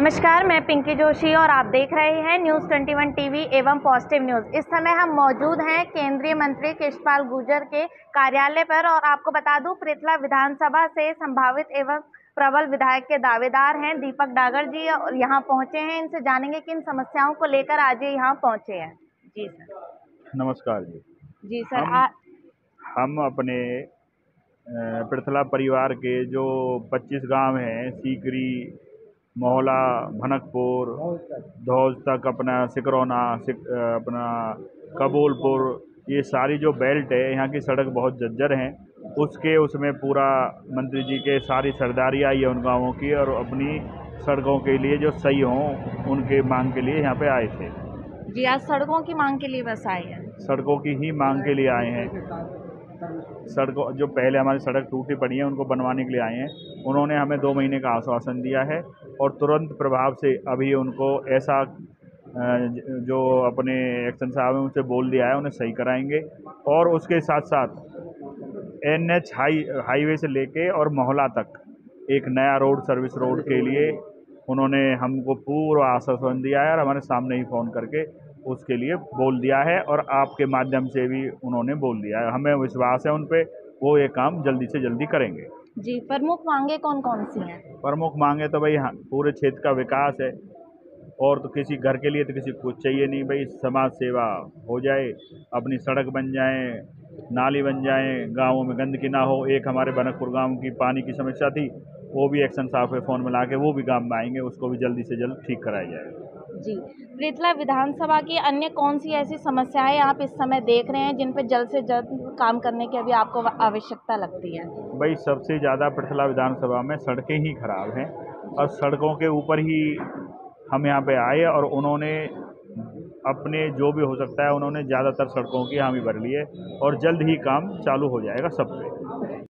नमस्कार मैं पिंकी जोशी और आप देख रहे हैं न्यूज़ 21 टीवी एवं पॉजिटिव न्यूज़ इस समय हम मौजूद हैं केंद्रीय मंत्री कृष्णपाल गुर्जर के कार्यालय पर और आपको बता दूँ पृथला विधानसभा से संभावित एवं प्रबल विधायक के दावेदार हैं दीपक डागर जी और यहाँ पहुँचे हैं। इनसे जानेंगे कि इन समस्याओं को लेकर आज ये यहाँ पहुँचे हैं। जी सर। नमस्कार जी। जी सर हम- आ, हम अपने पृथला परिवार के जो 25 गाँव हैं सीकरी मोहला भनकपुर धौज तक अपना सिकरौना सिक, अपना कबूलपुर ये सारी जो बेल्ट है यहाँ की सड़क बहुत जज्जर हैं। उसके उसमें पूरा मंत्री जी के सारी सरदारी आई है उन गाँवों की और अपनी सड़कों के लिए जो सही हों उनके मांग के लिए यहाँ पे आए थे। जी आज सड़कों की मांग के लिए बस आए हैं। सड़कों की ही मांग के लिए आए हैं। सड़कों जो पहले हमारी सड़क टूटी पड़ी है उनको बनवाने के लिए आए हैं। उन्होंने हमें दो महीने का आश्वासन दिया है और तुरंत प्रभाव से अभी उनको ऐसा जो अपने एक्शन साहब हैं उनसे बोल दिया है, उन्हें सही कराएँगे। और उसके साथ साथ एन एच हाई, हाईवे से लेके और मोहला तक एक नया रोड, सर्विस रोड के लिए उन्होंने हमको पूरा आश्वासन दिया है और हमारे सामने ही फ़ोन करके उसके लिए बोल दिया है और आपके माध्यम से भी उन्होंने बोल दिया है। हमें विश्वास है उन पे वो ये काम जल्दी से जल्दी करेंगे। जी प्रमुख मांगे कौन कौन सी हैं? प्रमुख मांगे तो भाई हाँ पूरे क्षेत्र का विकास है। और तो किसी घर के लिए तो किसी को कुछ चाहिए नहीं भाई समाज सेवा हो जाए अपनी सड़क बन जाए नाली बन जाए गाँवों में गंदगी ना हो एक हमारे बनकपुर गाँव की पानी की समस्या थी वो भी एक्शन साहब के फ़ोन मिला के वो भी गाँव में आएँगे उसको भी जल्दी से जल्द ठीक कराया जाए जी। प्रीतला विधानसभा की अन्य कौन सी ऐसी समस्याएँ आप इस समय देख रहे हैं जिन पर जल्द से जल्द काम करने की अभी आपको आवश्यकता लगती है? भाई सबसे ज़्यादा पृथला विधानसभा में सड़कें ही खराब हैं और सड़कों के ऊपर ही हम यहाँ पे आए और उन्होंने अपने जो भी हो सकता है उन्होंने ज़्यादातर सड़कों की हामी भर ली है और जल्द ही काम चालू हो जाएगा सब पे।